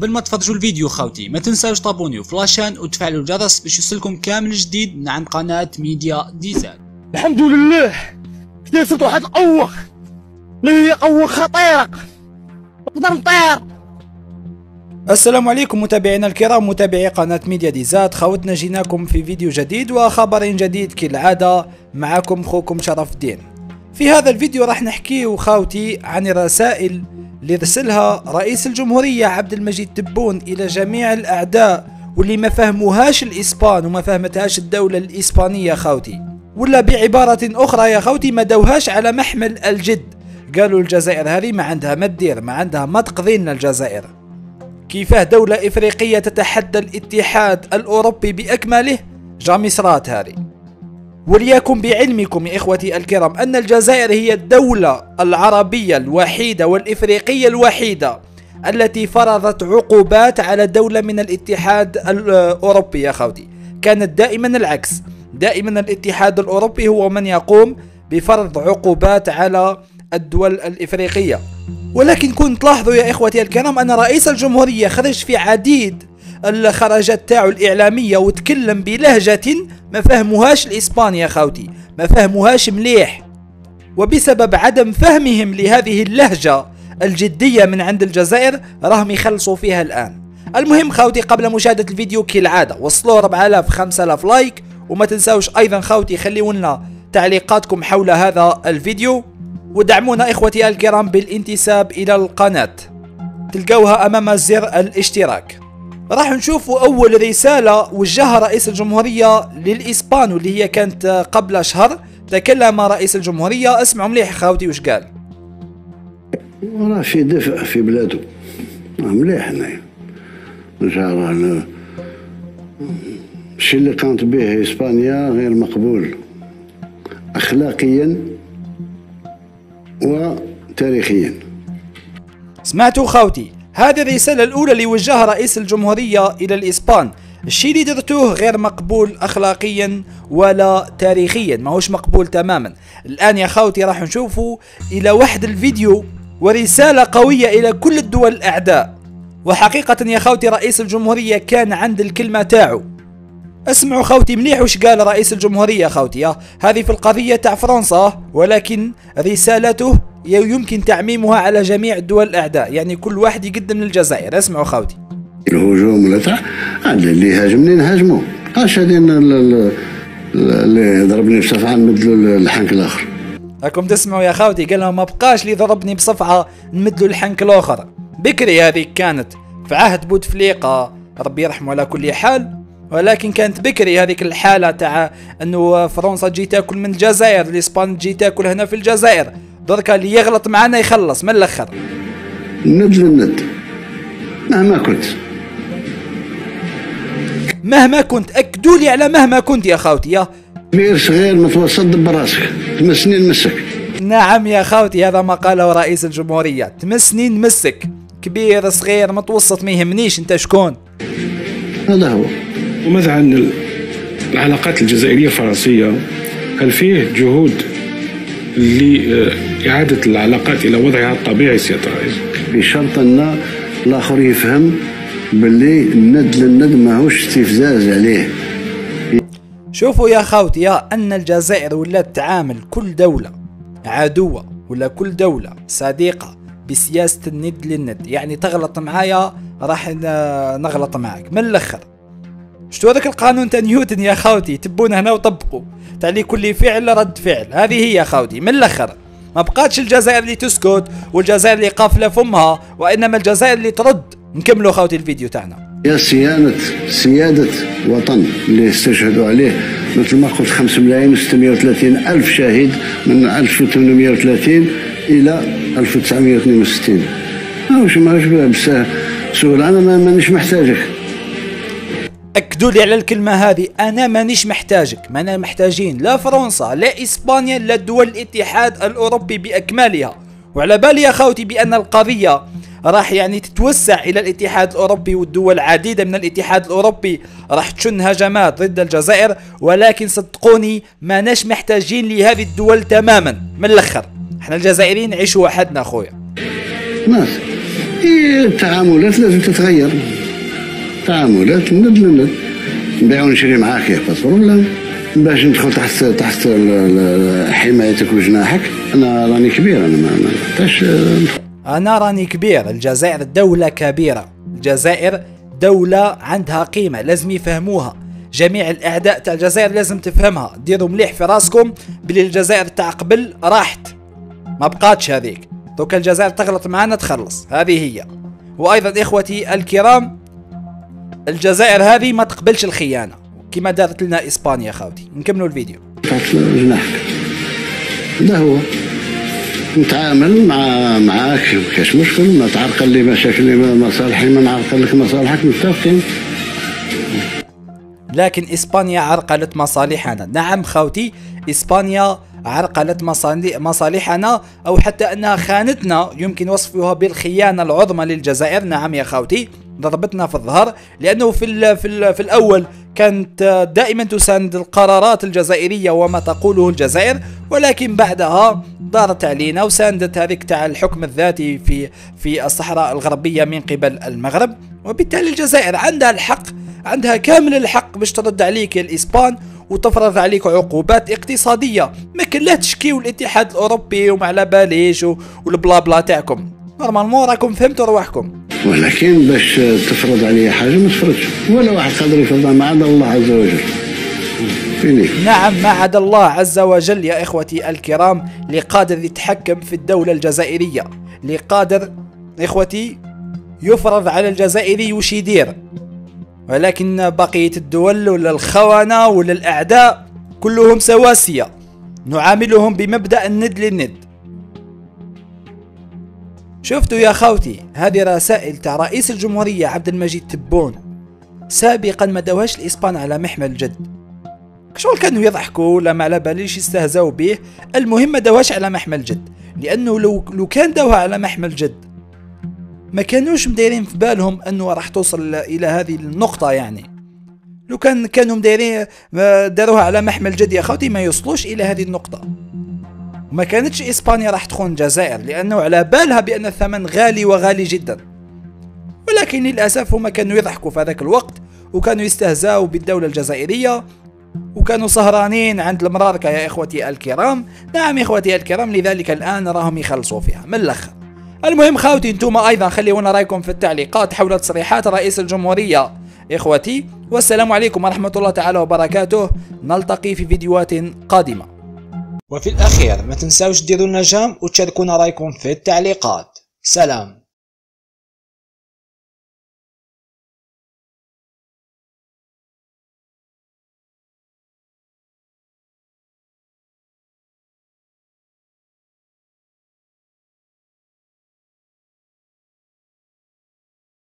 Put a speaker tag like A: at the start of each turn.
A: قبل ما تفرجوا الفيديو خوتي ما تنساوش طابونيو ف la chaîne وتفعلوا الجرس باش يوصلكم كامل جديد من عند قناة ميديا ديزاين
B: الحمد لله! اكتسبت واحد القوة اللي هي قوة خطيرة نقدر نطير!
C: السلام عليكم متابعينا الكرام متابعي قناة ميديا ديزاين خوتنا جيناكم في فيديو جديد وخبر جديد كالعادة معكم خوكم شرف الدين. في هذا الفيديو راح نحكي خاوتي عن الرسائل اللي رسلها رئيس الجمهورية عبد المجيد تبون إلى جميع الأعداء واللي ما فهموهاش الإسبان وما فهمتهاش الدولة الإسبانية خاوتي ولا بعبارة أخرى يا خوتي ما دوهاش على محمل الجد. قالوا الجزائر هذه ما عندها ما تدير ما عندها ما تقضي لنا الجزائر. كيفاه دولة إفريقية تتحدى الاتحاد الأوروبي بأكمله؟ جامي صرات هذه. وليكن بعلمكم يا إخوتي الكرام أن الجزائر هي الدولة العربية الوحيدة والإفريقية الوحيدة التي فرضت عقوبات على دولة من الاتحاد الأوروبي يا خوتي. كانت دائما العكس. دائما الاتحاد الأوروبي هو من يقوم بفرض عقوبات على الدول الإفريقية. ولكن كنت تلاحظوا يا إخوتي الكرام أن رئيس الجمهورية خرج في عديد الخرجات تاعو الإعلامية وتكلم بلهجة ما فهموهاش الإسباني يا خاوتي ما فهموهاش مليح. وبسبب عدم فهمهم لهذه اللهجة الجدية من عند الجزائر راهم يخلصوا فيها الآن. المهم خاوتي قبل مشاهدة الفيديو كالعادة وصلوا 4000 5000 لايك وما تنساوش أيضا خاوتي خليوا لنا تعليقاتكم حول هذا الفيديو. ودعمونا إخوتي الكرام بالانتساب إلى القناة. تلقوها أمام زر الاشتراك. راح نشوفوا أول رسالة وجهها رئيس الجمهورية للإسبان واللي هي كانت قبل شهر تكلم رئيس الجمهورية. اسمعوا مليح خاوتي وش قال؟
D: راه في دفء في بلاده. مليح هنايا ان شاء الله الشيء اللي قامت به إسبانيا غير مقبول؟ اخلاقيا وتاريخيا.
C: سمعتوا خاوتي هذه الرسالة الأولى اللي وجهها رئيس الجمهورية إلى الإسبان. الشيء اللي درتوه غير مقبول أخلاقيا ولا تاريخيا. ما هوش مقبول تماما. الآن يا خاوتي راح نشوفوا إلى واحد الفيديو ورسالة قوية إلى كل الدول الأعداء. وحقيقة يا خوتي رئيس الجمهورية كان عند الكلمة تاعو. اسمعوا خوتي مليح وش قال رئيس الجمهورية خوتي. هذه في القضية تاع فرنسا ولكن رسالته يمكن تعميمها على جميع الدول الأعداء. يعني كل واحد يقدم للجزائر. اسمعوا خوتي
D: الهجوم ولا تاع اللي هاجمني نهاجمه اش هذه اللي ضربني بصفعة نمدلو الحنك الآخر.
C: راكم تسمعوا يا خوتي قال لهم ما بقاش اللي ضربني بصفعة نمدلو الحنك الآخر. بكري هذه كانت في عهد بوتفليقه ربي يرحمه على كل حال. ولكن كانت بكري هذيك الحالة تاع أنه فرنسا تجي تاكل من الجزائر الإسبان تجي تاكل هنا في الجزائر. دركا اللي يغلط معنا يخلص من الأخر.
D: الند. للند مهما كنت.
C: مهما كنت أكدوا لي على مهما كنت يا خاوتي يا.
D: كبير صغير متوسط دب راسك تمسني نمسك.
C: نعم يا خاوتي هذا ما قاله رئيس الجمهورية. تمسني نمسك. كبير صغير متوسط ما يهمنيش أنت شكون؟
D: هذا هو.
E: وماذا عن العلاقات الجزائرية الفرنسية؟ هل فيه جهود لإعادة العلاقات إلى وضعها الطبيعي سيادة الرئيس.
D: بشرط أن الآخر يفهم باللي الند للند ماهوش استفزاز عليه.
C: شوفوا يا خاوتي يا أن الجزائر ولات تعامل كل دولة عدوة ولا كل دولة صديقة بسياسة الند للند يعني تغلط معايا راح نغلط معك من الأخر؟ شتو هذاك القانون تاع نيوتن يا خاوتي تبونه هنا وطبقوا. تاع كل فعل رد فعل. هذه هي يا خاوتي من الأخر؟ ما بقاتش الجزائر اللي تسكت والجزائر اللي قافلة فمها وإنما الجزائر اللي ترد. نكملوا خاوتي الفيديو تاعنا.
D: يا صيانة سيادة وطن اللي استشهدوا عليه. مثل ما قلت 5 ملايين و630 ألف شهيد من 1830 إلى 1962 ماهوش ماهوش بسهولة أنا مانيش محتاجك.
C: اكدوا لي على الكلمة هذه. أنا مانيش محتاجك. ما أنا محتاجين لا فرنسا لا إسبانيا لا دول الاتحاد الأوروبي بأكملها. وعلى بالي يا خوتي بأن القضية راح يعني تتوسع إلى الاتحاد الأوروبي والدول عديدة من الاتحاد الأوروبي. راح تشن هجمات ضد الجزائر. ولكن صدقوني ما ناش محتاجين لهذه الدول تماما. من الأخر إحنا الجزائريين نعيشوا وحدنا اخويا
D: ناس إيه التعاملات لازم تتغير. تعاملات من نبيع ونشري معاك يا باسبور باش ندخل تحت تحت حمايتك وجناحك أنا راني كبير أنا ما نحتاجش
C: أنا راني كبير الجزائر دولة كبيرة. الجزائر دولة عندها قيمة لازم يفهموها. جميع الأعداء تاع الجزائر لازم تفهمها. ديروا مليح في راسكم بلي الجزائر تاع قبل راحت. ما بقاتش هذيك. دوك الجزائر تغلط معنا تخلص. هذه هي. وأيضا إخوتي الكرام الجزائر هذه ما تقبلش الخيانة كما دارت لنا إسبانيا خاوتي. نكملوا الفيديو.
D: جناحك هذا هو. نتعامل مع معاك ما كاش مشكل ما تعرقل لي مشاكل مصالحي ما نعرقل لك مصالحك متفقين.
C: لكن إسبانيا عرقلت مصالحنا. نعم خوتي إسبانيا عرقلت مصالحنا أو حتى أنها خانتنا. يمكن وصفها بالخيانة العظمى للجزائر. نعم يا خوتي ضربتنا في الظهر لأنه في ال في, ال في الأول كانت دائما تساند القرارات الجزائرية وما تقوله الجزائر ولكن بعدها دارت علينا وساندت هذيك تاع الحكم الذاتي في في الصحراء الغربية من قبل المغرب. وبالتالي الجزائر عندها الحق عندها كامل الحق باش ترد عليك يا الإسبان وتفرض عليك عقوبات اقتصادية. ما كان لا تشكيو الاتحاد الأوروبي وما على باليش والبلا بلا تاعكم. نورمالمون راكم فهمتوا رواحكم.
D: ولكن باش تفرض عليا حاجة ما تفرضش. ولا واحد قادر يفرضها ما عدا الله عز وجل.
C: نعم ما عدا الله عز وجل يا إخوتي الكرام لقادر يتحكم في الدولة الجزائرية. لقادر إخوتي يفرض على الجزائري وش يدير؟ ولكن بقية الدول ولا الخونة ولا الأعداء كلهم سواسية. نعاملهم بمبدأ الند للند. شفتوا يا خوتي هذه رسائل تاع رئيس الجمهورية عبد المجيد تبون سابقا ما دواش الإسبان على محمل جد شغل كانوا يضحكوا ولا ما على باليش يستهزوا به. المهم ما دواش على محمل جد لأنه لو, لو كان داوها على محمل جد ما كانوش مدايرين في بالهم أنه راح توصل إلى هذه النقطة يعني. لو كان كانوا مدايرين داروها على محمل جد يا خوتي ما يوصلوش إلى هذه النقطة. وما كانتش إسبانيا راح تخون الجزائر لأنه على بالها بأن الثمن غالي وغالي جدا. ولكن للأسف هما كانوا يضحكوا في هذاك الوقت وكانوا يستهزأوا بالدولة الجزائرية وكانوا سهرانين عند المراركة يا إخوتي الكرام. نعم إخوتي الكرام لذلك الآن راهم يخلصوا فيها. من الأخر. المهم خاوتي أنتم أيضا خليونا رأيكم في التعليقات حول تصريحات رئيس الجمهورية. إخوتي والسلام عليكم ورحمة الله تعالى وبركاته. نلتقي في فيديوهات قادمة.
A: وفي الأخير ما تنساوش ديروا لنا جام وتشاركونا رأيكم في التعليقات. سلام.